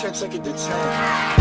can't take it to 10.